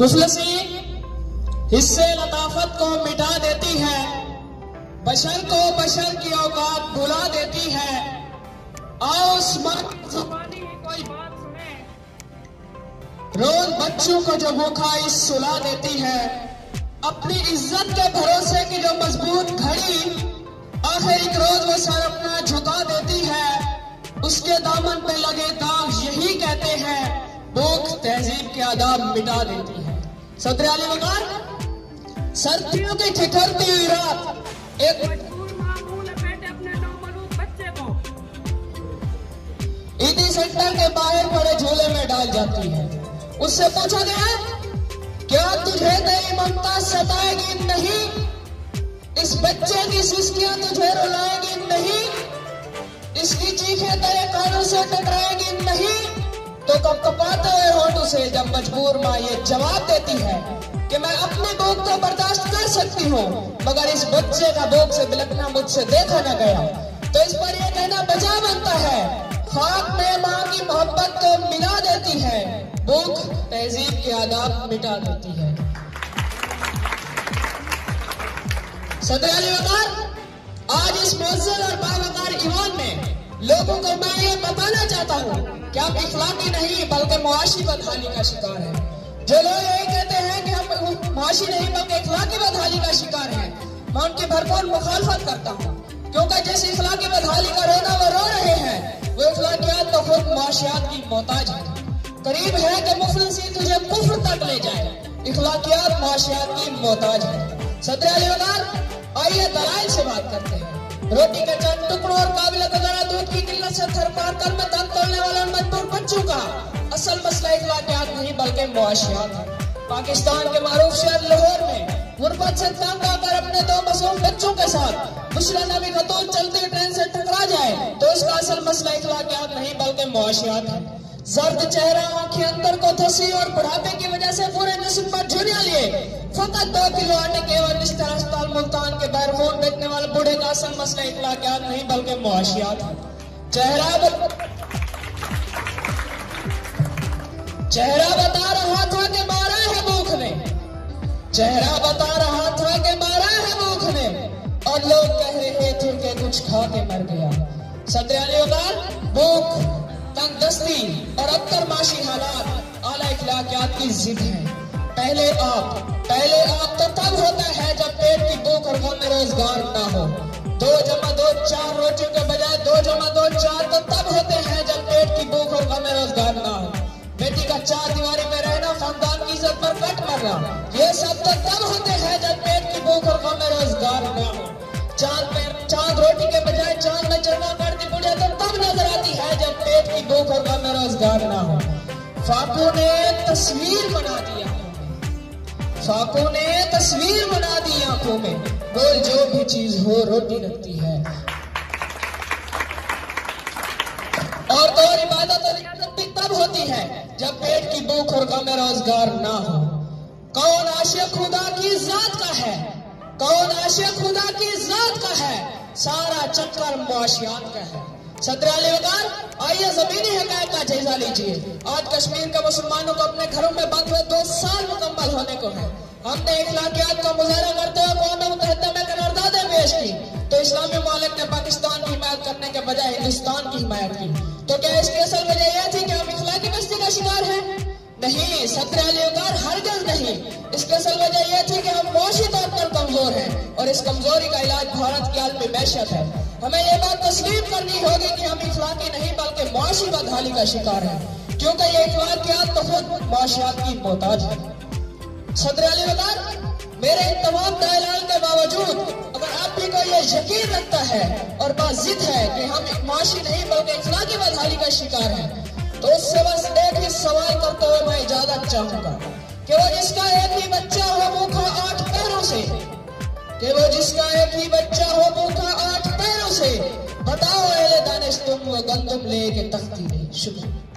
मुफलसी हिस्से लताफत को मिटा देती है, बशर को बशर की औकात भुला देती है। आओ जुबानी कोई बात सुने। रोज बच्चों को जो भूखा इस सुला देती है, अपनी इज़्ज़त के भरोसे की जो मज़बूत घड़ी आखिर एक रोज वो सर अपना झुका देती है, उसके दामन पे के आदाब मिटा देती है। सदर अली वकार सर्दियों की ठिठरती हुई रात एक ईदी सेंटर के बाहर पड़े झूले में डाल जाती है। उससे पूछा गया क्या तुझे तेरी ममता सताएगी नहीं? इस बच्चे की सुस्तियाँ तुझे रुलाएगी नहीं? इसकी चीखें तेरे कानों से टकराएगी नहीं? तो कब कपाते हुए होठ से जब मजबूर माँ ये जवाब देती है कि मैं अपने भूख को बर्दाश्त कर सकती हूँ, मगर इस बच्चे का भूख से बिलकना मुझसे देखा न गया। तो इस पर यह कहना बचा बनता है, खाक में माँ की मोहब्बत को मिला देती है, भूख, तहजीब के आदाब मिटा देती है। आज इस मस्जिद और बावकार ईमान में लोगों को मैं ये बताना चाहता हूँ कि आप इखलाकी नहीं, बल्कि मुआशी बदहाली का शिकार है। जो लोग यही कहते हैं कि हम मुआशी नहीं, बल्कि इखलाकी बदहाली का शिकार है। मैं उनकी भरपूर मुखालफत करता हूँ। क्योंकि जिस इखलाकी बदहाली का रोना वो रो रहे हैं, वो इखलाकियात तो खुद मुआशियात की मोहताज है। करीब है कि मुफलसी तुझे कुफ्र तक ले जाए। इखलाकियात मुआशियात की मोहताज है। सदर आइए दलाइल से बात करते हैं। रोटी के चंद टुकड़ों और काबिल कदरा दूध की किल्लत से थरपार कर में दम तोड़ने वाले मजबूर बच्चों का असल मसला इखलाकियात नहीं, बल्कि मुआशियात है पाकिस्तान के मारूफ शहर लाहौर में गुर्बत से तंग आकर अपने दो मासूम बच्चों के साथ मुशरा नबी खतून चलती ट्रेन से टकरा जाए तो इसका असल मसला इखलाकियात नहीं, बल्कि मुआशियात है जर्द चेहरा, आँखें अंदर को धसी और बुढ़ापे की वजह से पूरे जिस्म पर झुरिया लिए। फकत दो किलो आटे केवल असल मसला इखलाकियात नहीं, बल्कि मुआशियात चेहरा ब... चेहरा बता रहा था कि मारा है भूख ने। चेहरा बता रहा था कि मारा है भूख ने। और लोग कह रहे थे कि कुछ खा के मर गया। सदर भूख तंगदस्ती और अक्तर माशी हालात, आला इखलाकियात की जिद है। पहले आप पहले आप तो तब होता है जब पेट की भूख और गम में रोज़गार ना हो। दो जमा दो, चार रोटियों के बजाय दो जमा दो, चार तो तब होते हैं जब पेट की भूख और गम रोज़गार ना हो। बेटी का चार दीवारी में रहना, खानदान की इज़्ज़त पर कट मरना ये सब तो तब होते हैं जब पेट की भूख और गम रोज़गार ना हो। चाँद में चाँद रोटी के बजाय चाँद में चलना करती मुझे तो तब नज़र आती है जब पेट की भूख और गम रोज़गार ना हो। फाकू ने तस्वीर बना आँखों ने तस्वीर बना दी आँखों में। बोल, जो भी चीज़ हो, रोटी लगती है। और तो इबादत और इज़्ज़त भी तब होती है, जब पेट की भूख और गम रोज़गार ना हो। कौन आशिक खुदा की जात का है? कौन आशिक खुदा की जात का है? सारा चक्कर मुआशियात का है। अली आइए जमीनी हकायत का जायजा लीजिए। आज कश्मीर के मुसलमानों को अपने घरों में बंद हुए दो साल हमने इखलाकियात का मुजाहरा करते हुए कौम मुतहदा में करारदादें पेश की। तो इस्लामी मालिक ने पाकिस्तान की हिमायत करने के बजाय हिंदुस्तान की हिमायत की। तो क्या इसकी असल वजह यह थी कि हम इखलाकी बस्ती का शिकार हैं? नहीं सत्र अली वकार हरगज नहीं। इसकी असल वजह यह थी कि हम मुआशी तौर पर कमज़ोर हैं और इस कमज़ोरी का इलाज भारत की आलमी मैशत है। हमें यह बात तस्लीम करनी होगी कि हम इखलाकी नहीं, बल्कि मुआशी बदहाली का शिकार हैं। क्योंकि ये इखलाकियात तो खुद मुआशियात की मोहताज है। अली वकार मेरे इन तमाम दलाल के बावजूद अगर आप भी को ये यकीन रखता है और बात जिद है कि हम मुआशी नहीं, बल्कि इखलाकी बदहाली का शिकार हैं तो उससे बस एक ही सवाल करते हुए मैं इजाज़त चाहूँगा कि वो जिसका एक ही बच्चा हो भूखा आठ पैरों से, कि वो जिसका एक ही बच्चा हो भूखा आठ पैरों से, बताओ अहले दानिश तुम वो गंदम लेके तख्ती में शुक्रिया